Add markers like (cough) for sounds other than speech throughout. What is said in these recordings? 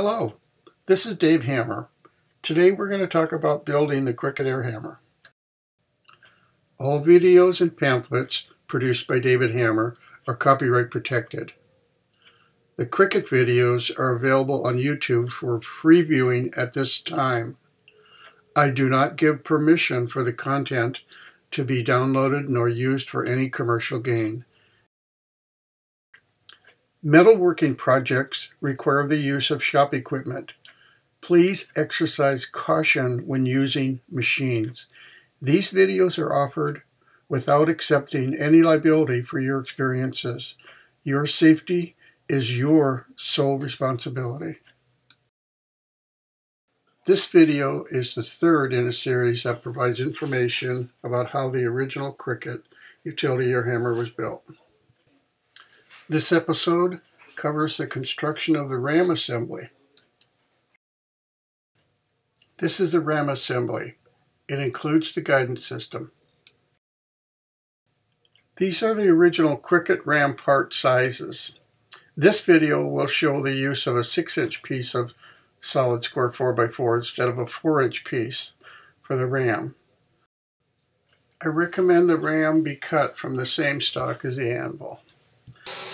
Hello, this is Dave Hammer. Today we're going to talk about building the Cricket Air Hammer. All videos and pamphlets produced by David Hammer are copyright protected. The Cricket videos are available on YouTube for free viewing at this time. I do not give permission for the content to be downloaded nor used for any commercial gain. Metalworking projects require the use of shop equipment. Please exercise caution when using machines. These videos are offered without accepting any liability for your experiences. Your safety is your sole responsibility. This video is the third in a series that provides information about how the original Cricket utility air hammer was built. This episode covers the construction of the ram assembly. This is the ram assembly. It includes the guidance system. These are the original Cricket ram part sizes. This video will show the use of a 6-inch piece of solid square 4x4 instead of a 4-inch piece for the ram. I recommend the ram be cut from the same stock as the anvil.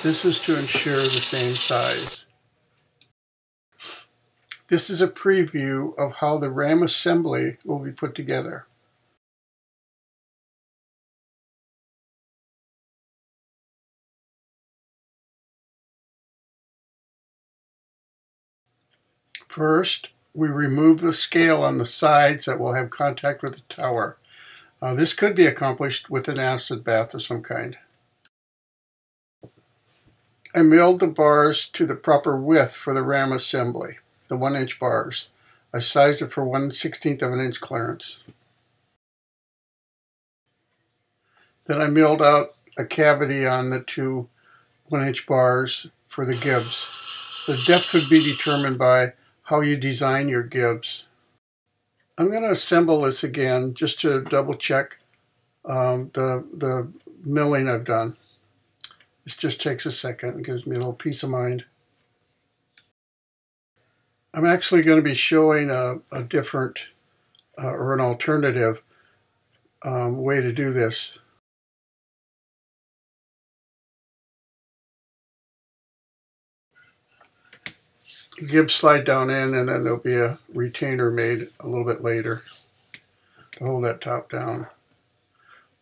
This is to ensure the same size. This is a preview of how the RAM assembly will be put together. First, we remove the scale on the sides that will have contact with the tower. Uh, this could be accomplished with an acid bath of some kind. I milled the bars to the proper width for the ram assembly, the 1 inch bars. I sized it for 1 16th of an inch clearance. Then I milled out a cavity on the two 1 inch bars for the gibs. The depth would be determined by how you design your gibs. I'm going to assemble this again just to double check um, the, the milling I've done. This just takes a second and gives me a little peace of mind. I'm actually going to be showing a, a different uh, or an alternative um, way to do this. Gib slide down in and then there'll be a retainer made a little bit later to hold that top down.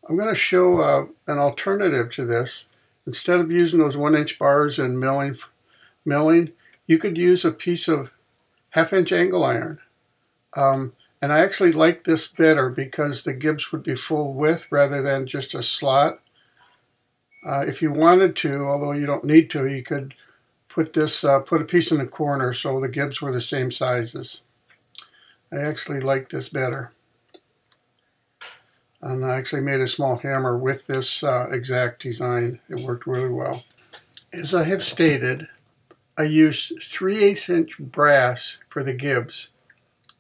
I'm going to show uh, an alternative to this Instead of using those one inch bars and milling, milling, you could use a piece of half inch angle iron. Um, and I actually like this better because the gibs would be full width rather than just a slot. Uh, if you wanted to, although you don't need to, you could put this, uh, put a piece in the corner so the gibs were the same sizes. I actually like this better. And I actually made a small hammer with this uh, exact design. It worked really well. As I have stated, I use 3 8 inch brass for the gibs.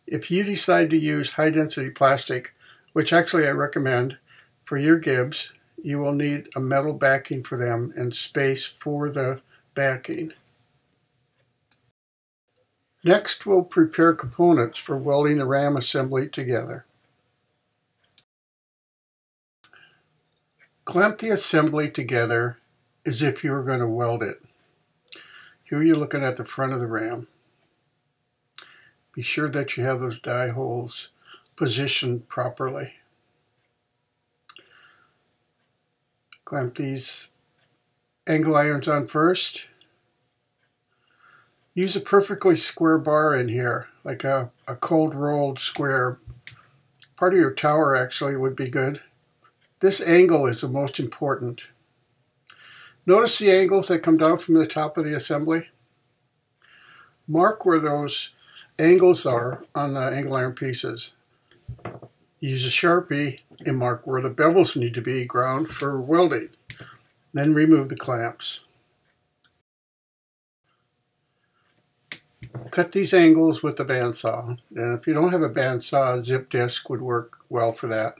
If you decide to use high density plastic, which actually I recommend for your gibs, you will need a metal backing for them and space for the backing. Next, we'll prepare components for welding the ram assembly together. Clamp the assembly together as if you were going to weld it. Here you're looking at the front of the ram. Be sure that you have those die holes positioned properly. Clamp these angle irons on first. Use a perfectly square bar in here, like a, a cold rolled square. Part of your tower actually would be good. This angle is the most important. Notice the angles that come down from the top of the assembly. Mark where those angles are on the angle iron pieces. Use a Sharpie and mark where the bevels need to be ground for welding. Then remove the clamps. Cut these angles with the bandsaw. And if you don't have a bandsaw, a zip disc would work well for that.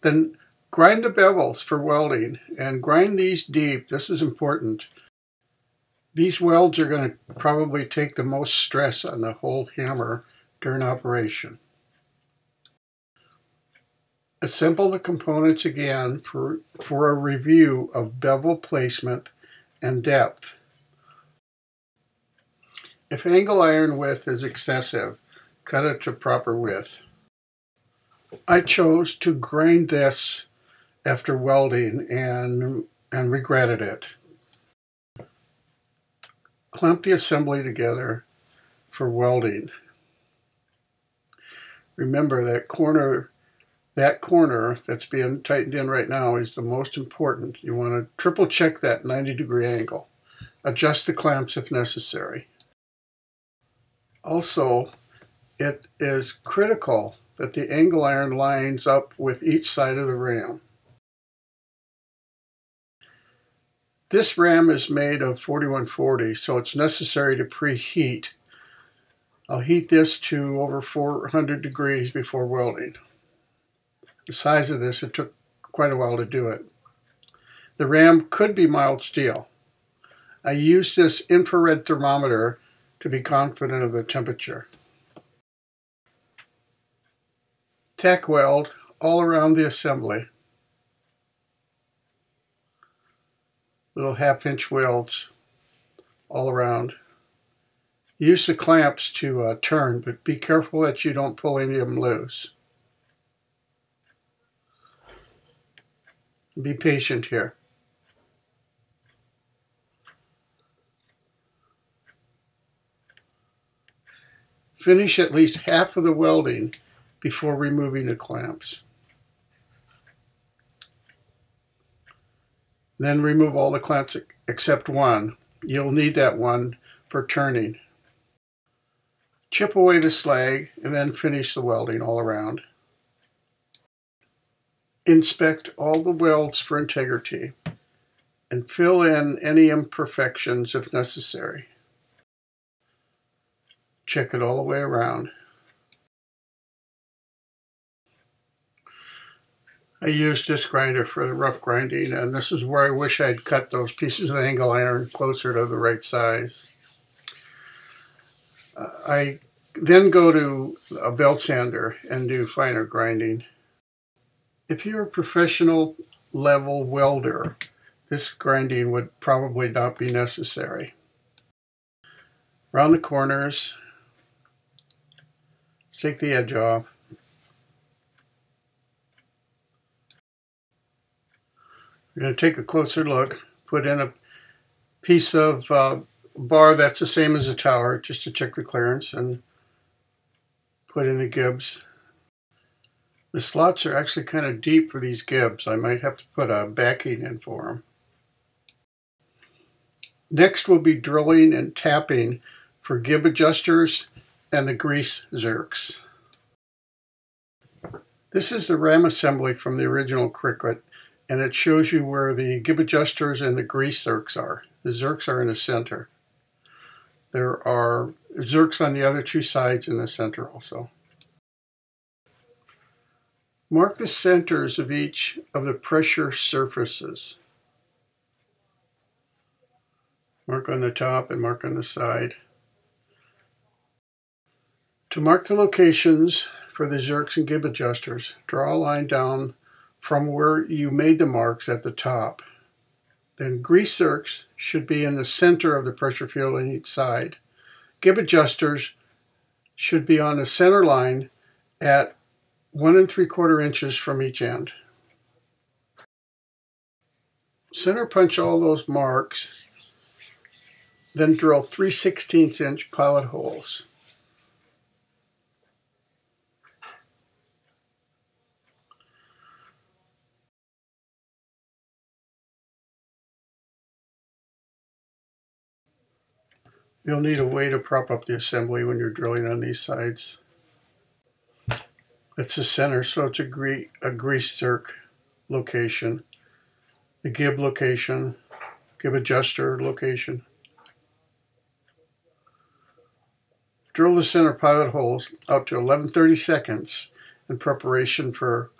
Then Grind the bevels for welding and grind these deep. This is important. These welds are going to probably take the most stress on the whole hammer during operation. Assemble the components again for, for a review of bevel placement and depth. If angle iron width is excessive, cut it to proper width. I chose to grind this after welding and, and regretted it. Clamp the assembly together for welding. Remember that corner that corner that's being tightened in right now is the most important. You want to triple check that 90 degree angle. Adjust the clamps if necessary. Also, it is critical that the angle iron lines up with each side of the ram. This ram is made of 4140, so it's necessary to preheat. I'll heat this to over 400 degrees before welding. The size of this, it took quite a while to do it. The ram could be mild steel. I used this infrared thermometer to be confident of the temperature. Tack weld all around the assembly. Little half inch welds all around. Use the clamps to uh, turn, but be careful that you don't pull any of them loose. Be patient here. Finish at least half of the welding before removing the clamps. Then remove all the clamps except one. You'll need that one for turning. Chip away the slag and then finish the welding all around. Inspect all the welds for integrity and fill in any imperfections if necessary. Check it all the way around. I used this grinder for the rough grinding, and this is where I wish I'd cut those pieces of angle iron closer to the right size. Uh, I then go to a belt sander and do finer grinding. If you're a professional level welder, this grinding would probably not be necessary. Round the corners, take the edge off. We're going to take a closer look, put in a piece of uh, bar that's the same as a tower, just to check the clearance, and put in the gibs. The slots are actually kind of deep for these gibs. I might have to put a backing in for them. Next we'll be drilling and tapping for gib adjusters and the grease zerks. This is the ram assembly from the original Cricket and it shows you where the gib adjusters and the grease zerks are. The zerks are in the center. There are zerks on the other two sides in the center also. Mark the centers of each of the pressure surfaces. Mark on the top and mark on the side. To mark the locations for the zerks and gib adjusters, draw a line down from where you made the marks at the top. Then grease zerks should be in the center of the pressure field on each side. Gib adjusters should be on the center line at one and three quarter inches from each end. Center punch all those marks, then drill 3 16 inch pilot holes. You'll need a way to prop up the assembly when you're drilling on these sides. It's the center, so it's a, gre a grease zerk location. The gib location, gib adjuster location. Drill the center pilot holes out to 1130 seconds in preparation for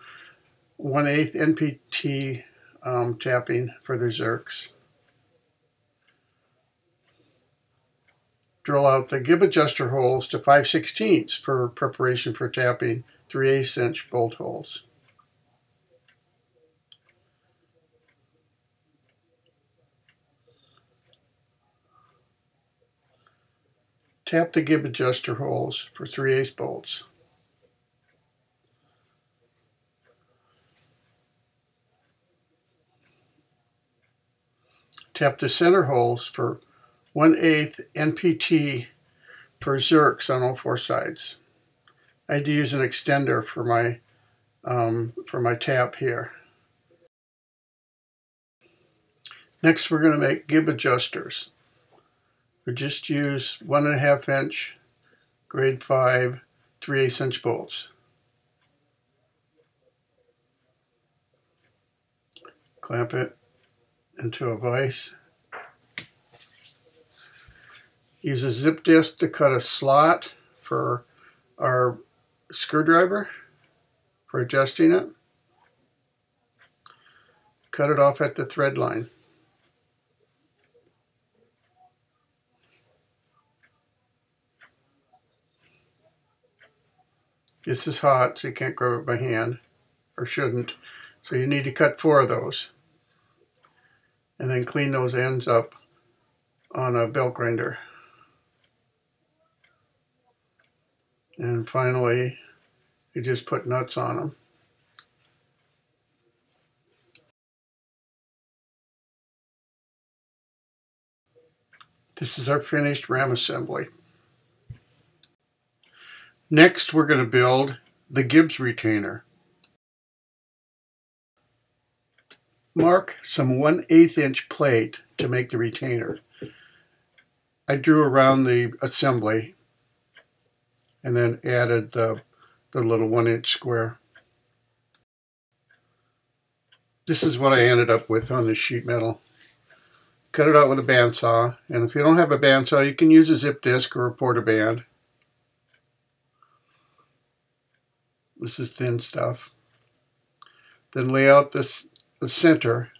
1 8 NPT um, tapping for the zerks. Drill out the gib adjuster holes to 5 16 for preparation for tapping 3 8 inch bolt holes. Tap the gib adjuster holes for 3 8 bolts. Tap the center holes for 1 8 NPT for Zerks on all four sides. I had to use an extender for my um, for my tap here. Next we're going to make gib adjusters. We just use one and a half inch grade 5 3 8 inch bolts. Clamp it into a vise. Use a zip disc to cut a slot for our screwdriver for adjusting it. Cut it off at the thread line. This is hot, so you can't grab it by hand, or shouldn't. So you need to cut four of those. And then clean those ends up on a belt grinder. And finally, you just put nuts on them. This is our finished ram assembly. Next, we're going to build the gibs retainer. Mark some 1 8 inch plate to make the retainer. I drew around the assembly and then added the, the little one inch square. This is what I ended up with on the sheet metal. Cut it out with a bandsaw, and if you don't have a bandsaw, you can use a zip disc or a porta band. This is thin stuff. Then lay out this the center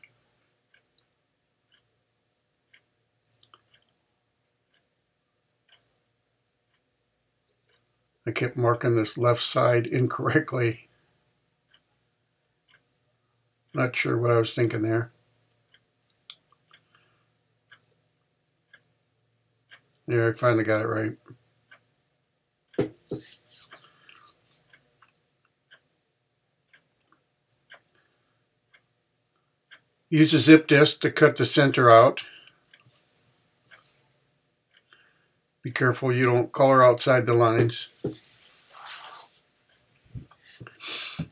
I kept marking this left side (laughs) incorrectly. Not sure what I was thinking there. Yeah, I finally got it right. Use a zip disc to cut the center out. Be careful you don't color outside the lines.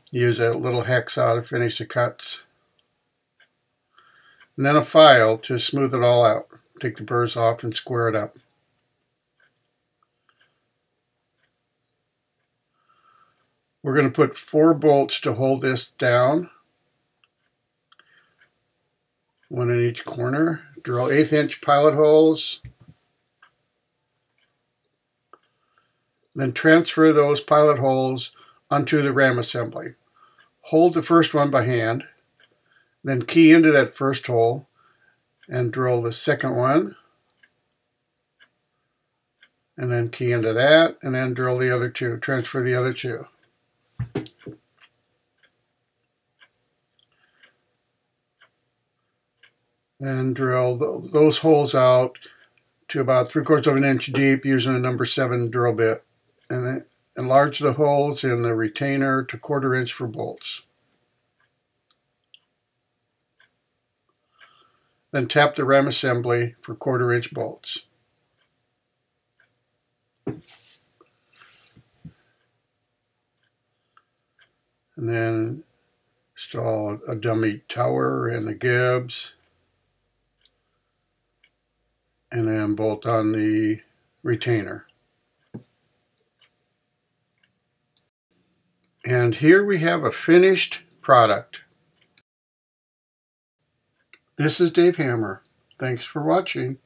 Use a little hacksaw to finish the cuts. And then a file to smooth it all out. Take the burrs off and square it up. We're going to put four bolts to hold this down. One in each corner. Drill eighth inch pilot holes. Then transfer those pilot holes onto the ram assembly. Hold the first one by hand, then key into that first hole and drill the second one, and then key into that, and then drill the other two, transfer the other two. Then drill those holes out to about three quarters of an inch deep using a number seven drill bit enlarge the holes in the retainer to quarter inch for bolts. Then tap the ram assembly for quarter inch bolts. And then install a dummy tower and the gibs. And then bolt on the retainer. And here we have a finished product. This is Dave Hammer. Thanks for watching.